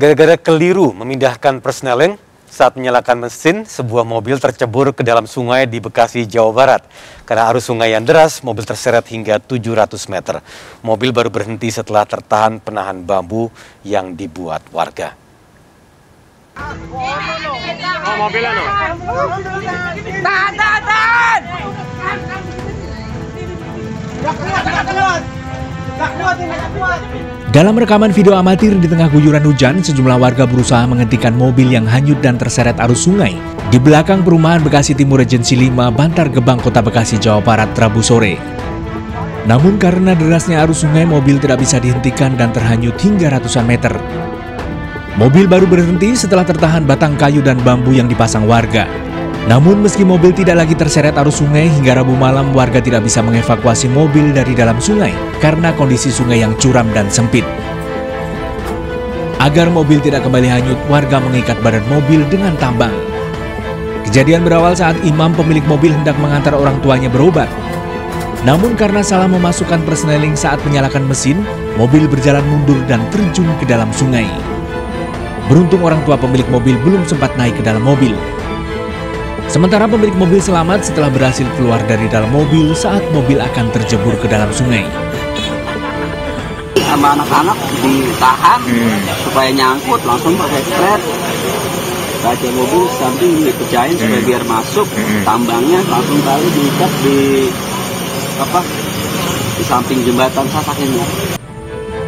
Gara-gara keliru memindahkan persneling saat menyalakan mesin, sebuah mobil tercebur ke dalam sungai di Bekasi, Jawa Barat. Karena arus sungai yang deras, mobil terseret hingga 700 meter. Mobil baru berhenti setelah tertahan penahan bambu yang dibuat warga. Oh, mobilnya no. Tahan, tahan, tahan! Dalam rekaman video amatir di tengah guyuran hujan, sejumlah warga berusaha menghentikan mobil yang hanyut dan terseret arus sungai di belakang perumahan Bekasi Timur Regensi 5, Bantar Gebang, Kota Bekasi, Jawa Barat, Rabu sore. Namun karena derasnya arus sungai, mobil tidak bisa dihentikan dan terhanyut hingga ratusan meter. Mobil baru berhenti setelah tertahan batang kayu dan bambu yang dipasang warga. Namun meski mobil tidak lagi terseret arus sungai, hingga Rabu malam warga tidak bisa mengevakuasi mobil dari dalam sungai karena kondisi sungai yang curam dan sempit. Agar mobil tidak kembali hanyut, warga mengikat badan mobil dengan tambang. Kejadian berawal saat imam pemilik mobil hendak mengantar orang tuanya berobat. Namun karena salah memasukkan persneling saat menyalakan mesin, mobil berjalan mundur dan terjun ke dalam sungai. Beruntung orang tua pemilik mobil belum sempat naik ke dalam mobil. Sementara pemilik mobil selamat setelah berhasil keluar dari dalam mobil saat mobil akan terjebur ke dalam sungai. sama anak-anak ditahan supaya nyangkut langsung pakai spret kaca mobil samping dipecahin supaya biar masuk. Tambangnya langsung kali diikat di apa di samping jembatan sasak ini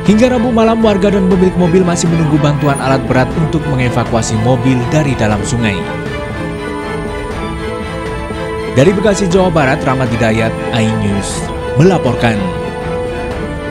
Hingga Rabu malam warga dan pemilik mobil masih menunggu bantuan alat berat untuk mengevakuasi mobil dari dalam sungai. Dari Bekasi, Jawa Barat, Rahmat Hidayat, iNews melaporkan.